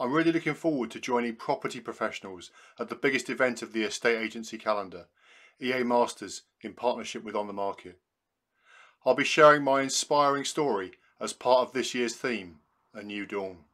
I'm really looking forward to joining property professionals at the biggest event of the estate agency calendar, EA Masters in partnership with On the Market. I'll be sharing my inspiring story as part of this year's theme, A New Dawn.